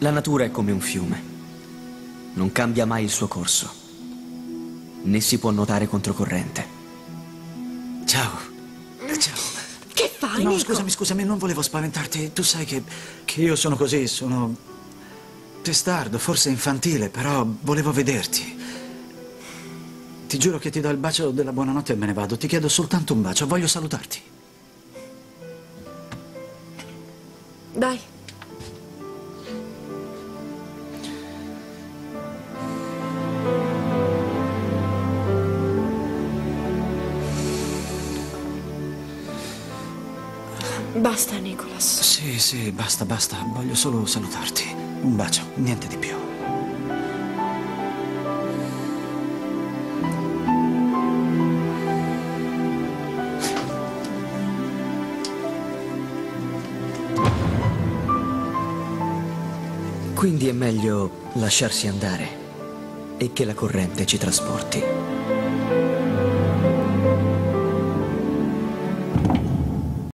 La natura è come un fiume. Non cambia mai il suo corso. Né si può nuotare controcorrente. Ciao. Ciao. Che fai, No, Nico? scusami, scusami, non volevo spaventarti. Tu sai che, che io sono così, sono testardo, forse infantile, però volevo vederti. Ti giuro che ti do il bacio della buonanotte e me ne vado. Ti chiedo soltanto un bacio, voglio salutarti. Dai. Basta, Nicholas. Sì, sì, basta, basta. Voglio solo salutarti. Un bacio, niente di più. Quindi è meglio lasciarsi andare e che la corrente ci trasporti.